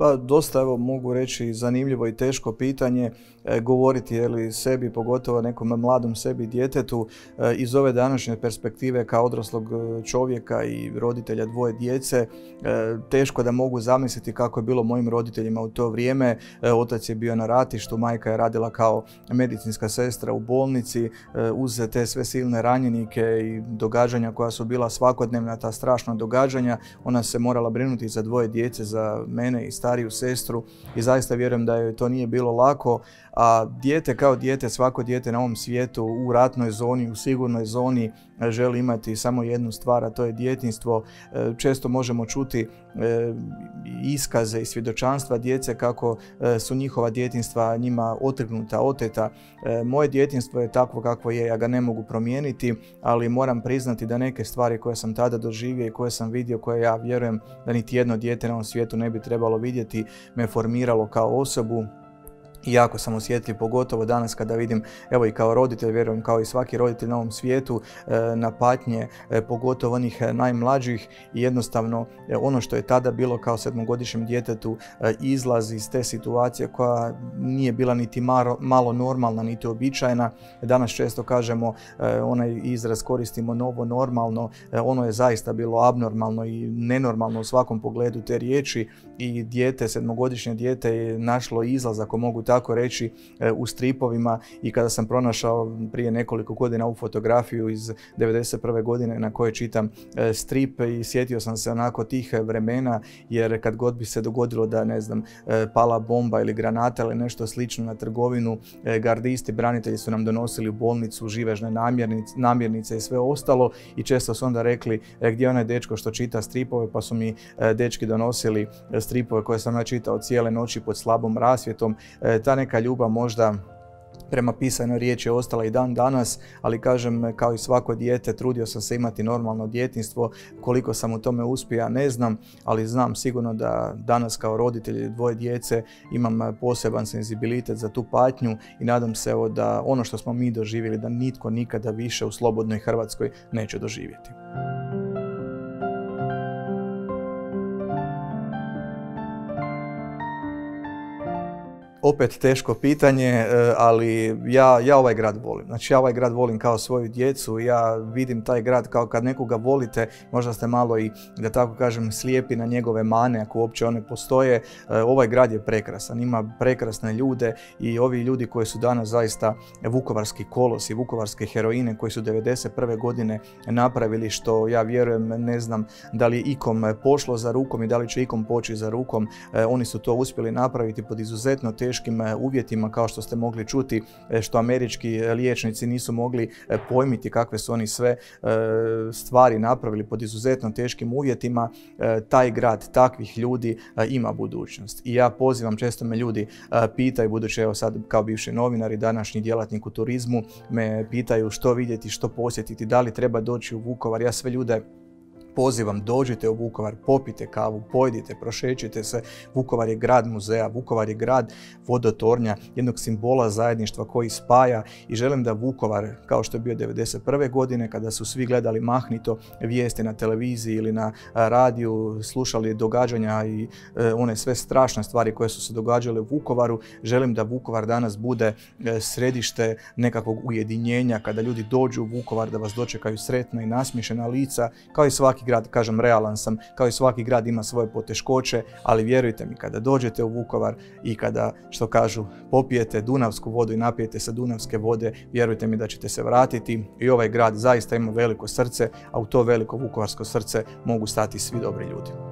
Pa dosta, evo, mogu reći, zanimljivo i teško pitanje. E, govoriti je li sebi, pogotovo nekom mladom sebi djetetu e, iz ove današnje perspektive kao odraslog e, čovjeka i roditelja dvoje djece. Teško da mogu zamisliti kako je bilo mojim roditeljima u to vrijeme. Otac je bio na ratištu, majka je radila kao medicinska sestra u bolnici uz te sve silne ranjenike i događanja koja su bila svakodnevna, ta strašna događanja. Ona se morala brinuti za dvoje djece, za mene i stariju sestru i zaista vjerujem da joj to nije bilo lako, a dijete kao dijete, svako dijete na ovom svijetu u ratnoj zoni, u sigurnoj zoni e, želi imati samo jednu stvar, a to je djetinstvo. E, često možemo čuti e, iskaze i svjedočanstva djece kako su njihova djetinstva njima otrgnuta, oteta. Moje djetinstvo je takvo kakvo je, ja ga ne mogu promijeniti, ali moram priznati da neke stvari koje sam tada doživio i koje sam vidio, koje ja vjerujem da niti jedno dijete na ovom svijetu ne bi trebalo vidjeti, me formiralo kao osobu, jako sam osjetljiv, pogotovo danas kada vidim, evo i kao roditelj, vjerujem kao i svaki roditelj na ovom svijetu, e, na patnje, e, pogotovo onih e, najmlađih i jednostavno ono što je tada bilo kao sedmogodišnjem djetetu izlaz iz te situacije koja nije bila niti malo normalna, niti običajna. Danas često kažemo, onaj izraz koristimo novo normalno, ono je zaista bilo abnormalno i nenormalno u svakom pogledu te riječi i dijete, sedmogodišnje dijete je našlo izlaz, ako mogu tako reći, e, u stripovima i kada sam pronašao prije nekoliko godina ovu fotografiju iz 91. godine na kojoj čitam e, strip i sjetio sam se onako tih vremena jer kad god bi se dogodilo da ne znam e, pala bomba ili granata ili nešto slično na trgovinu, gardisti, branitelji su nam donosili u bolnicu živežne namirnice, namirnice i sve ostalo i često su onda rekli gdje je onaj dečko što čita stripove pa su mi dečki donosili stripove koje sam ja čitao cijele noći pod slabom rasvjetom ta neka ljubav možda prema pisanoj riječi je ostala i dan danas, ali kažem kao i svako dijete trudio sam se imati normalno djetinstvo, koliko sam u tome uspio ne znam, ali znam sigurno da danas kao roditelj dvoje djece imam poseban senzibilitet za tu patnju i nadam se evo da ono što smo mi doživjeli da nitko nikada više u slobodnoj Hrvatskoj neće doživjeti. Opet teško pitanje, e, ali ja, ja ovaj grad volim. Znači ja ovaj grad volim kao svoju djecu, ja vidim taj grad kao kad nekoga volite, možda ste malo i, da tako kažem, slijepi na njegove mane, ako uopće one postoje. E, ovaj grad je prekrasan, ima prekrasne ljude i ovi ljudi koji su danas zaista vukovarski kolos i vukovarske heroine koji su 1991. godine napravili što ja vjerujem, ne znam da li ikom pošlo za rukom i da li će ikom poći za rukom. E, oni su to uspjeli napraviti pod izuzetno teškim teškim e, uvjetima kao što ste mogli čuti e, što američki e, liječnici nisu mogli pojmiti kakve su oni sve stvari napravili pod izuzetno teškim uvjetima taj grad takvih ljudi ima budućnost. I ja pozivam često me ljudi pitaju budući evo sad kao bivši novinar i današnji djelatnik u turizmu me pitaju što vidjeti što posjetiti da li treba doći u Vukovar. Ja sve ljude pozivam dođite u Vukovar, popite kavu, pojedite, prošećite se. Vukovar je grad muzeja, Vukovar je grad vodotornja, jednog simbola zajedništva koji spaja i želim da Vukovar, kao što je bio 1991. godine, kada su svi gledali mahnito vijesti na televiziji ili na radiju, slušali događanja i e, one sve strašne stvari koje su se događale u Vukovaru, želim da Vukovar danas bude e, središte nekakvog ujedinjenja, kada ljudi dođu u Vukovar da vas dočekaju sretna i nasmišena lica, kao i svaki grad, kažem realan sam, kao i svaki grad ima svoje poteškoće, ali vjerujte mi kada dođete u Vukovar i kada, što kažu, popijete Dunavsku vodu i napijete se Dunavske vode, vjerujte mi da ćete se vratiti i ovaj grad zaista ima veliko srce, a u to veliko vukovarsko srce mogu stati svi dobri ljudi.